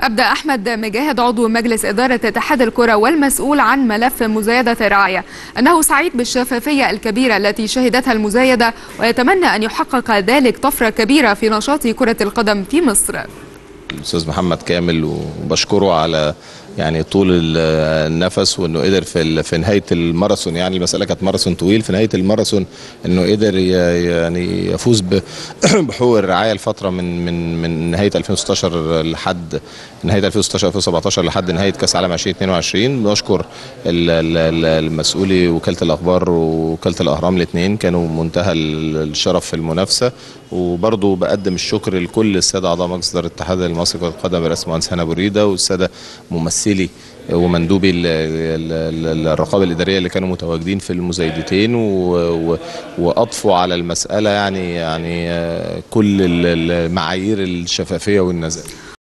أبدأ أحمد مجاهد عضو مجلس إدارة اتحاد الكرة والمسؤول عن ملف مزايدة الرعاية أنه سعيد بالشفافية الكبيرة التي شهدتها المزايدة ويتمنى أن يحقق ذلك طفرة كبيرة في نشاط كرة القدم في مصر. الاستاذ محمد كامل وبشكره على يعني طول النفس وإنه قدر في في نهاية الماراثون يعني المسألة كانت ماراثون طويل في نهاية الماراثون إنه قدر يعني يفوز بحقوق الرعاية الفترة من من من نهاية 2016 لحد نهاية 2016 2017 لحد نهاية كأس العالم 2022 بشكر المسؤولي وكالة الأخبار وكالة الأهرام الاثنين كانوا منتهى الشرف في المنافسة. وبرضه بقدم الشكر لكل السادة أعضاء مجلس إدارة الاتحاد المصري لكرة القدم برئاسه المهندس هنا بريدة والسادة ممثلي ومندوبي الرقابة الإدارية اللي كانوا متواجدين في المزايدتين. وأضفوا على المسألة يعني يعني كل المعايير الشفافية والنزاهه